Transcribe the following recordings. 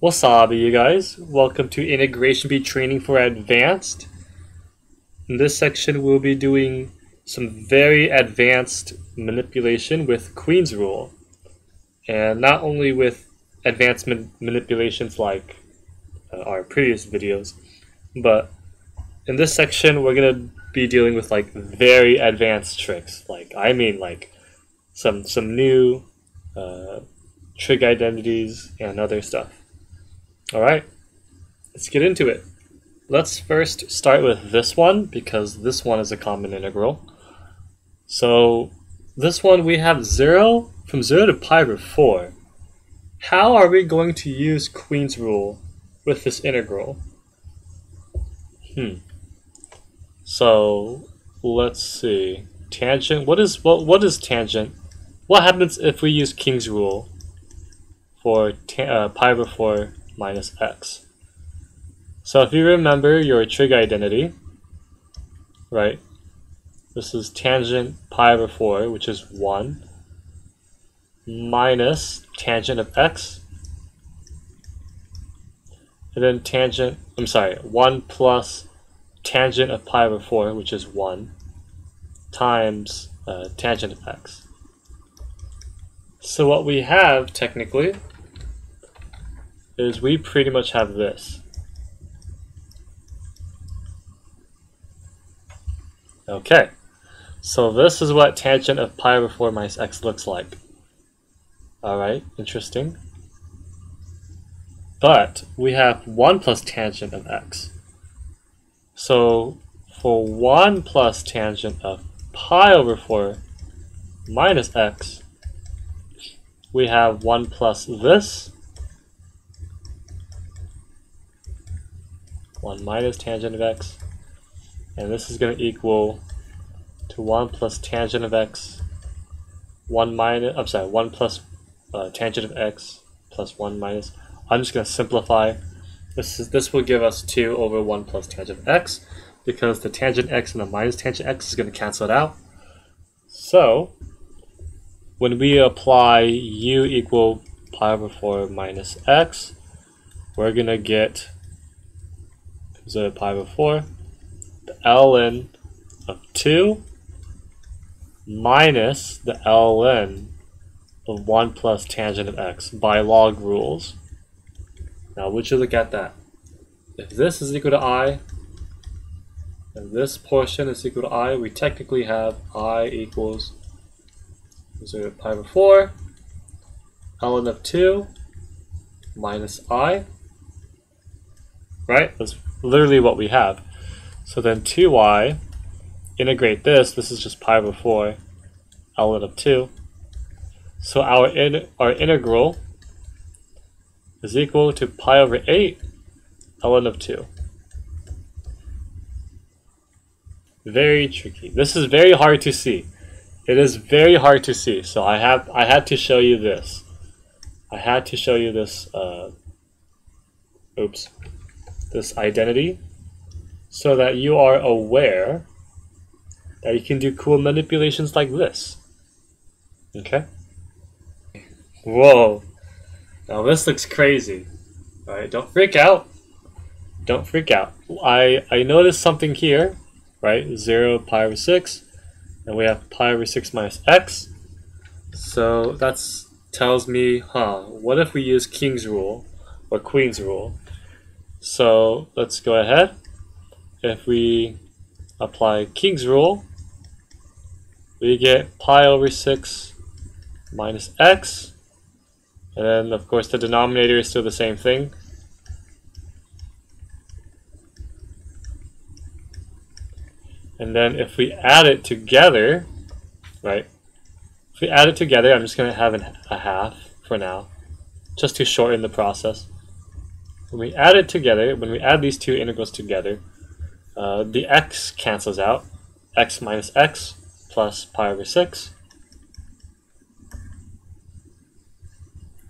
Wasabi, you guys. Welcome to Integration Bee Training for Advanced. In this section, we'll be doing some very advanced manipulation with Queen's Rule. And not only with advanced manipulations like uh, our previous videos, but in this section, we're going to be dealing with like very advanced tricks. Like, I mean like some, some new uh, trig identities and other stuff. Alright, let's get into it. Let's first start with this one because this one is a common integral. So this one we have 0 from 0 to pi over 4. How are we going to use Queen's rule with this integral? Hmm. So let's see. Tangent. What is what? What is tangent? What happens if we use King's rule for uh, pi over 4 minus x. So if you remember your trig identity, right, this is tangent pi over 4, which is 1, minus tangent of x, and then tangent, I'm sorry, 1 plus tangent of pi over 4, which is 1, times uh, tangent of x. So what we have, technically, is we pretty much have this. Okay, so this is what tangent of pi over 4 minus x looks like. Alright, interesting. But we have 1 plus tangent of x. So for 1 plus tangent of pi over 4 minus x, we have 1 plus this 1 minus tangent of x, and this is going to equal to 1 plus tangent of x, 1 minus, I'm sorry, 1 plus uh, tangent of x plus 1 minus. I'm just going to simplify. This, is, this will give us 2 over 1 plus tangent of x, because the tangent x and the minus tangent x is going to cancel it out. So, when we apply u equal pi over 4 minus x, we're going to get so pi over 4, the ln of 2 minus the ln of 1 plus tangent of x by log rules. Now would you look at that? If this is equal to i, and this portion is equal to i, we technically have i equals 0 pi over 4, ln of 2 minus i, right? That's literally what we have. So then 2y, integrate this, this is just pi over 4, ln of 2. So our, in, our integral is equal to pi over 8 ln of 2. Very tricky. This is very hard to see. It is very hard to see. So I have I had to show you this. I had to show you this. Uh, oops this identity so that you are aware that you can do cool manipulations like this. Okay? Whoa. Now this looks crazy. Alright, don't freak out. Don't freak out. I, I noticed something here, right? 0 pi over 6, and we have pi over 6 minus x. So that tells me, huh, what if we use King's rule or Queen's rule? So let's go ahead. If we apply King's rule, we get pi over 6 minus x. And then, of course, the denominator is still the same thing. And then if we add it together, right, if we add it together, I'm just going to have an, a half for now, just to shorten the process. When we add it together, when we add these two integrals together, uh, the x cancels out. x minus x plus pi over 6.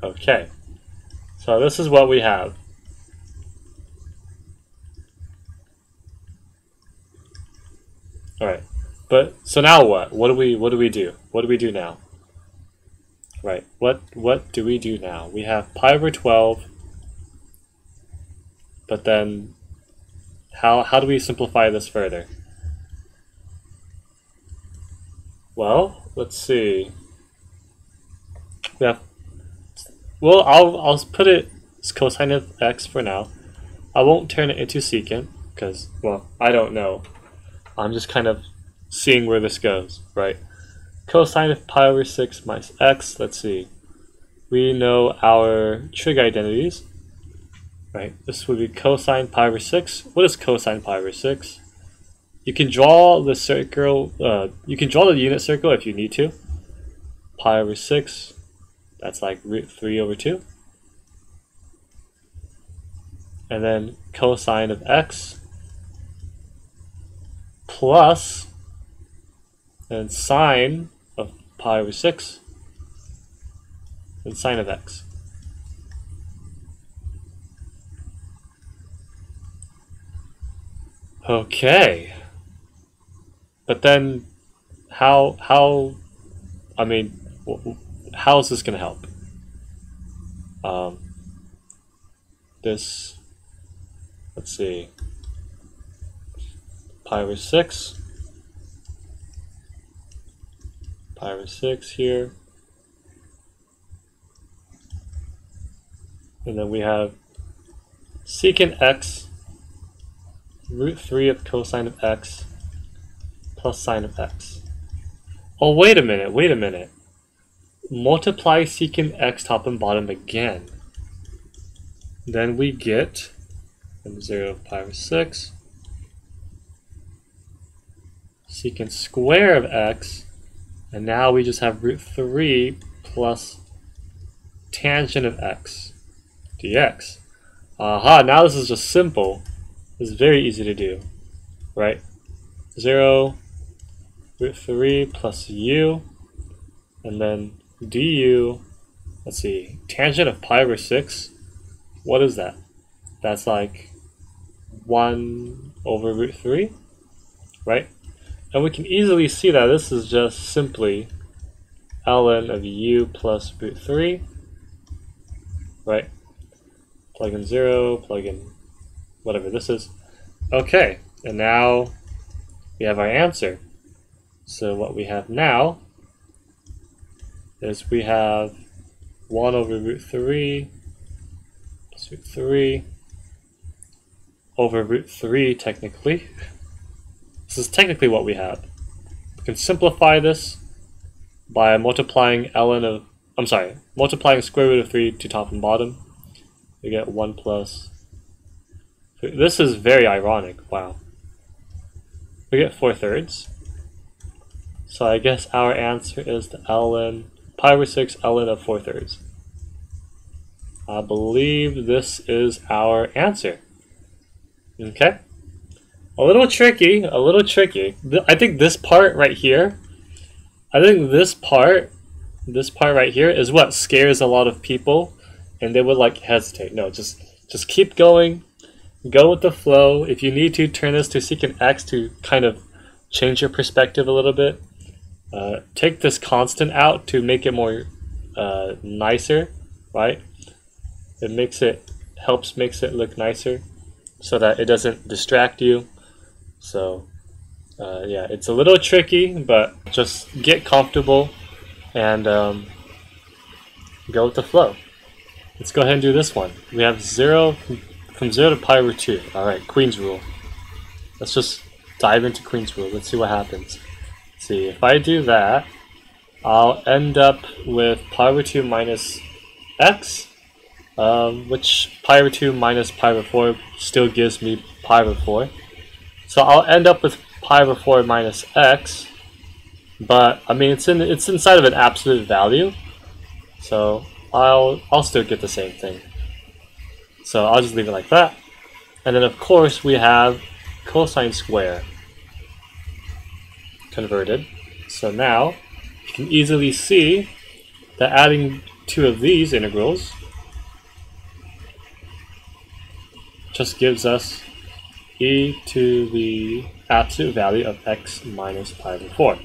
Okay, so this is what we have. All right, but so now what? What do we what do we do? What do we do now? Right. What what do we do now? We have pi over 12 But then, how, how do we simplify this further? Well, let's see. We have, well, I'll, I'll put it as cosine of x for now. I won't turn it into secant, because, well, I don't know. I'm just kind of seeing where this goes, right? Cosine of pi over 6 minus x, let's see. We know our trig identities, right? This would be cosine pi over 6. What is cosine pi over 6? You can draw the circle, uh, you can draw the unit circle if you need to. Pi over 6, that's like root 3 over 2. And then cosine of x plus and sine of pi over 6 and sine of x. Okay. But then, how how? I mean, how is this going to help? Um, this. Let's see. Pi over six. Pi over six here. And then we have secant x, root 3 of cosine of x, plus sine of x. Oh, wait a minute, wait a minute. Multiply secant x top and bottom again. Then we get from 0 pi over 6 secant square of x and now we just have root 3 plus tangent of x dx. Aha, now this is just simple. It's very easy to do, right? 0 root 3 plus u, and then du, let's see, tangent of pi over 6, what is that? That's like 1 over root 3, right? And we can easily see that this is just simply ln of u plus root 3, right? Plug in 0, plug in whatever this is. Okay, and now we have our answer. So what we have now is we have 1 over root 3 plus root 3 over root 3 technically. This is technically what we have. We can simplify this by multiplying ln of, I'm sorry, multiplying square root of 3 to top and bottom. We get 1 plus, this is very ironic, wow. We get 4 thirds. So I guess our answer is the ln pi over 6 ln of 4 thirds. I believe this is our answer. Okay? A little tricky, a little tricky. I think this part right here, I think this part, this part right here is what scares a lot of people and they would like hesitate. No, just just keep going. Go with the flow. If you need to, turn this to secant x to kind of change your perspective a little bit. Uh, take this constant out to make it more uh, nicer, right? It makes it helps makes it look nicer so that it doesn't distract you. So uh, yeah, it's a little tricky, but just get comfortable and um, go with the flow. Let's go ahead and do this one. We have zero from zero to pi over two. All right, Queen's rule. Let's just dive into Queen's rule. Let's see what happens Let's see, if I do that, I'll end up with pi over 2 minus x, um, which pi over 2 minus pi over 4 still gives me pi over 4. So I'll end up with pi over 4 minus x, but I mean it's in it's inside of an absolute value, so I'll I'll still get the same thing. So I'll just leave it like that. And then of course we have cosine square converted. So now you can easily see that adding two of these integrals just gives us e to the absolute value of x minus pi over 4.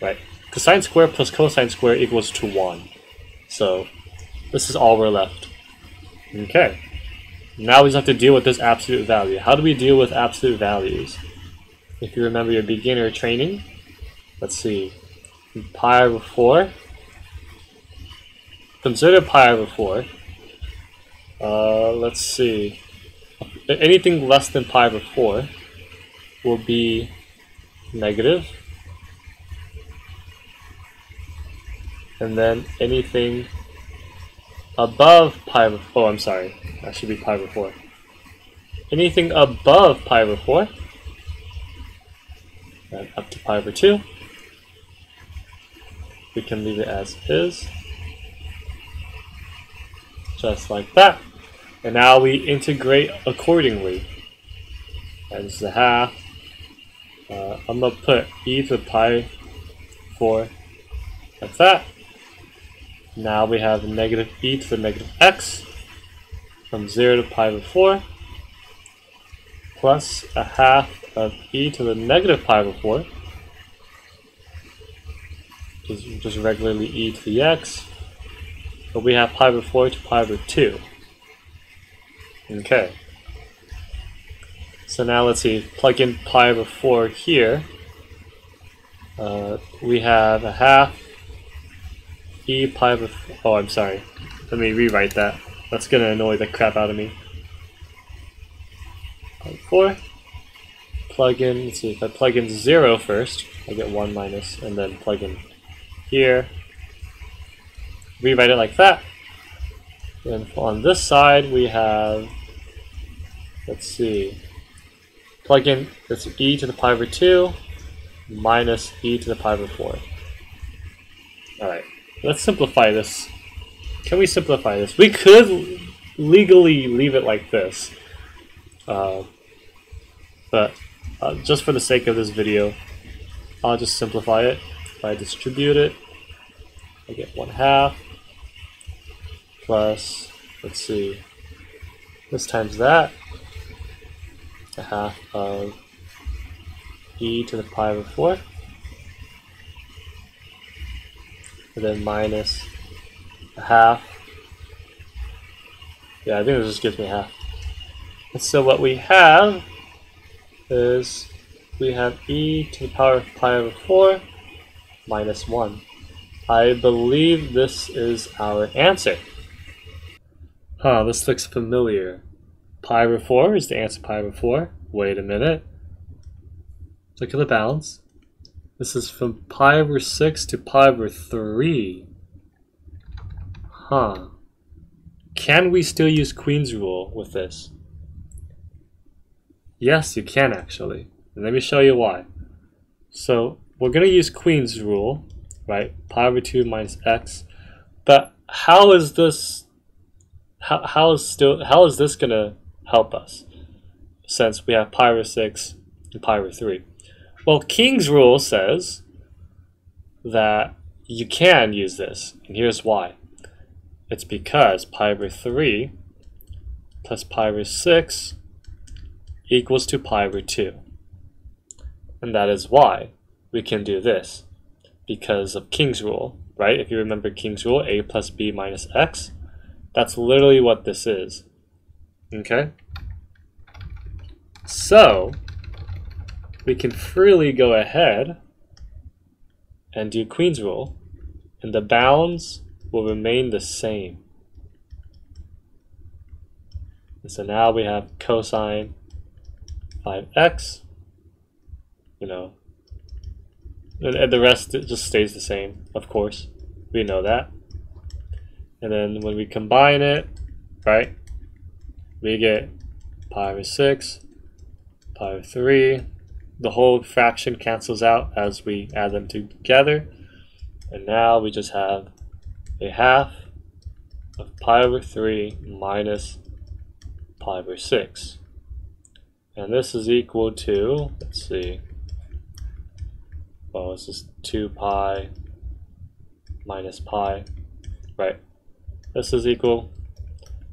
Right, cosine square plus cosine square equals to 1. So this is all we're left. Okay. Now we just have to deal with this absolute value. How do we deal with absolute values? If you remember your beginner training, let's see, pi over 4. Consider pi over 4. Uh, let's see. Anything less than pi over 4 will be negative. And then anything above pi over, oh I'm sorry, that should be pi over 4. Anything above pi over 4, and up to pi over 2, we can leave it as is, just like that. And now we integrate accordingly. As a half. Uh, I'm going to put e to the pi 4 like that. Now we have negative e to the negative x from 0 to pi over 4 plus a half of e to the negative pi over 4 just, just regularly e to the x but we have pi over 4 to pi over 2 okay. So now let's see plug in pi over 4 here. Uh, we have a half e pi over. Oh, I'm sorry. Let me rewrite that. That's gonna annoy the crap out of me. Four. Plug in. Let's see. If I plug in zero first, I get one minus, and then plug in here. Rewrite it like that. And on this side, we have. Let's see. Plug in. It's e to the pi over two minus e to the pi over four. All right. Let's simplify this. Can we simplify this? We could legally leave it like this. Uh, but uh, just for the sake of this video, I'll just simplify it. If I distribute it, I get 1 half plus, let's see, this times that, a half of e to the pi over 4. And then minus a half. Yeah, I think this just gives me half. And so what we have is we have e to the power of pi over 4 minus 1. I believe this is our answer. Huh, this looks familiar. Pi over 4 is the answer pi over 4. Wait a minute. Look at the bounds. This is from pi over 6 to pi over 3. Huh. Can we still use Queen's rule with this? Yes, you can actually. Let me show you why. So we're going to use Queen's rule, right? Pi over 2 minus x. But how is this how, how is still how is this going to help us since we have pi over 6 and pi over 3? Well, King's rule says that you can use this, and here's why. It's because pi over 3 plus pi over 6 equals to pi over 2. And that is why we can do this, because of King's rule, right? If you remember King's rule, a plus b minus x, that's literally what this is. Okay? So, we can freely go ahead and do Queen's rule, and the bounds will remain the same. And so now we have cosine 5x, you know, and the rest it just stays the same, of course. We know that. And then when we combine it, right, we get pi over 6, pi over 3, the whole fraction cancels out as we add them together. And now we just have a half of pi over 3 minus pi over 6. And this is equal to, let's see, well, this is 2 pi minus pi, right? This is equal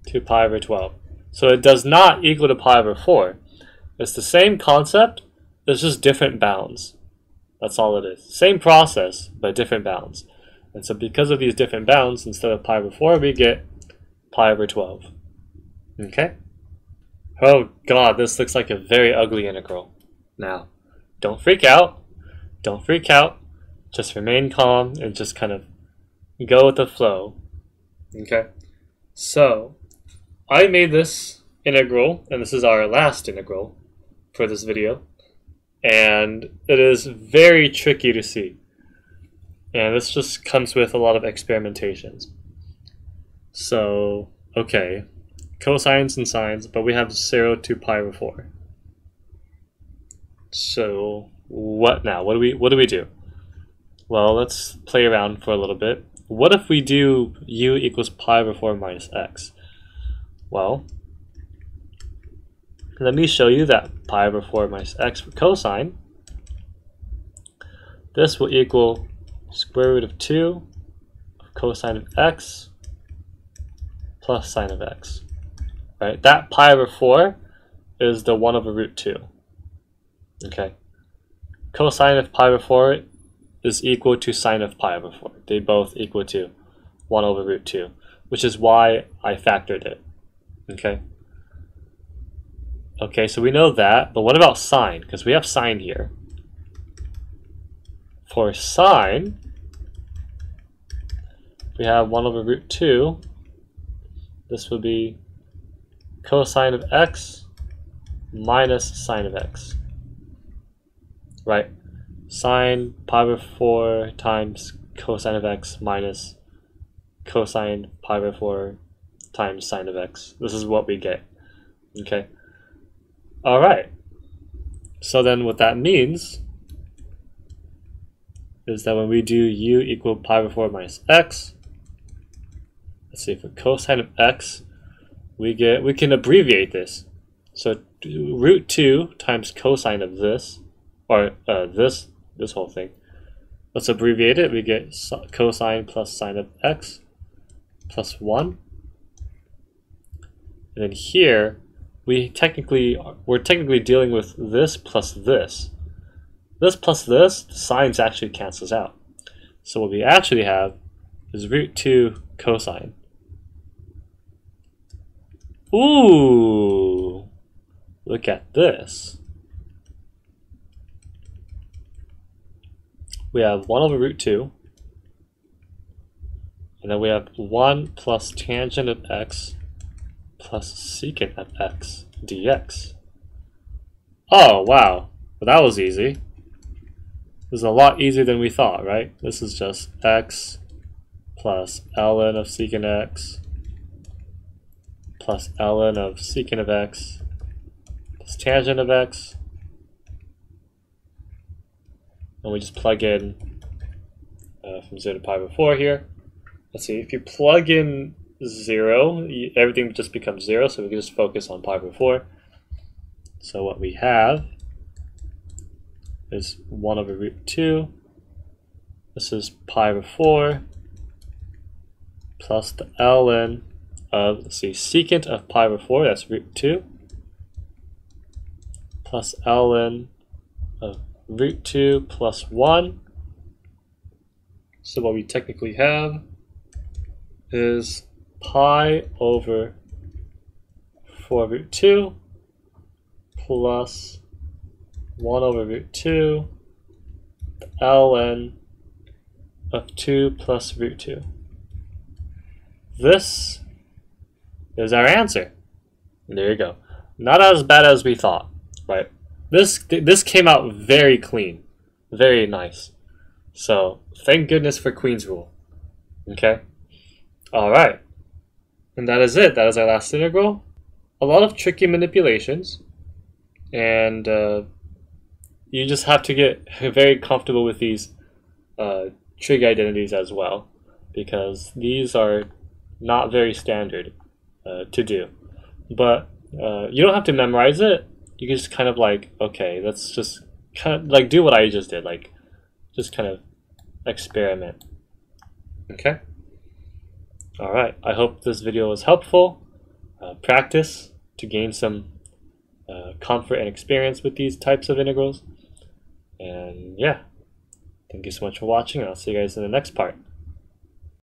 to pi over 12. So it does not equal to pi over 4. It's the same concept, there's just different bounds. That's all it is. Same process, but different bounds. And so because of these different bounds, instead of pi over 4, we get pi over 12. Okay. Oh god, this looks like a very ugly integral. Now, don't freak out. Don't freak out. Just remain calm and just kind of go with the flow. Okay. So, I made this integral, and this is our last integral for this video. And it is very tricky to see. And this just comes with a lot of experimentations. So, okay, cosines and sines, but we have 0 to pi over 4. So, what now? What do we what do we do? Well, let's play around for a little bit. What if we do u equals pi over 4 minus x? Well, let me show you that pi over 4 minus x for cosine. This will equal square root of 2 of cosine of x plus sine of x. Right? That pi over 4 is the 1 over root 2. Okay. Cosine of pi over 4 is equal to sine of pi over 4. They both equal to 1 over root 2, which is why I factored it. Okay. Okay, so we know that, but what about sine? Because we have sine here. For sine, we have 1 over root 2. This would be cosine of x minus sine of x. Right? Sine pi over 4 times cosine of x minus cosine pi over 4 times sine of x. This is what we get. Okay? Alright. So then what that means is that when we do u equal pi over 4 minus x, let's see, for cosine of x, we get we can abbreviate this. So root 2 times cosine of this, or uh, this, this whole thing. Let's abbreviate it. We get cosine plus sine of x plus 1. And then here, we technically, we're technically dealing with this plus this. This plus this, the signs actually cancels out. So what we actually have is root 2 cosine. Ooh! Look at this. We have 1 over root 2. And then we have 1 plus tangent of x plus secant of x dx. Oh, wow. Well, that was easy. It was a lot easier than we thought, right? This is just x plus ln of secant x plus ln of secant of x plus tangent of x. And we just plug in uh, from 0 to pi over 4 here. Let's see, if you plug in zero, everything just becomes zero, so we can just focus on pi over 4. So what we have is 1 over root 2. This is pi over 4 plus the ln of, let's see, secant of pi over 4, that's root 2, plus ln of root 2 plus 1. So what we technically have is pi over 4 root 2 plus 1 over root 2 ln of 2 plus root 2. This is our answer. There you go. Not as bad as we thought, right? This this came out very clean, very nice. So thank goodness for Queen's rule. Okay. All right. And that is it. That is our last integral. A lot of tricky manipulations. And uh, you just have to get very comfortable with these uh, trig identities as well. Because these are not very standard uh, to do. But uh, you don't have to memorize it. You can just kind of like, okay, let's just kind of like do what I just did. Like, just kind of experiment. Okay? All right, I hope this video was helpful. Uh, practice to gain some uh, comfort and experience with these types of integrals. And yeah, thank you so much for watching. I'll see you guys in the next part.